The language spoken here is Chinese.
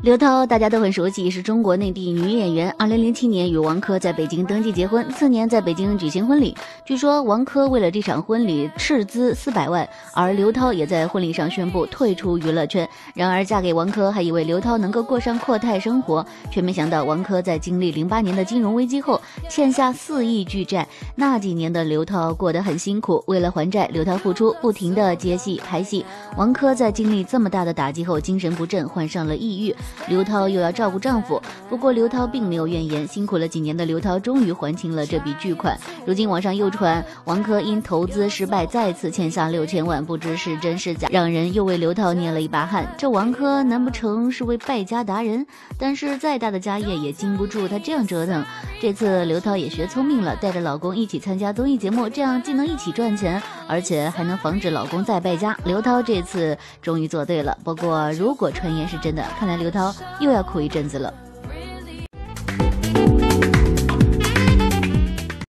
刘涛大家都很熟悉，是中国内地女演员。二零零七年与王珂在北京登记结婚，次年在北京举行婚礼。据说王珂为了这场婚礼斥资四百万，而刘涛也在婚礼上宣布退出娱乐圈。然而嫁给王珂，还以为刘涛能够过上阔太生活，却没想到王珂在经历零八年的金融危机后，欠下四亿巨债。那几年的刘涛过得很辛苦，为了还债，刘涛付出不停的接戏拍戏。王珂在经历这么大的打击后，精神不振，患上了抑郁。刘涛又要照顾丈夫，不过刘涛并没有怨言，辛苦了几年的刘涛终于还清了这笔巨款。如今网上又传王珂因投资失败再次欠下六千万，不知是真是假，让人又为刘涛捏了一把汗。这王珂难不成是位败家达人？但是再大的家业也经不住他这样折腾。这次刘涛也学聪明了，带着老公一起参加综艺节目，这样既能一起赚钱，而且还能防止老公再败家。刘涛这次终于做对了。不过如果传言是真的，看来刘涛。又要哭一阵子了。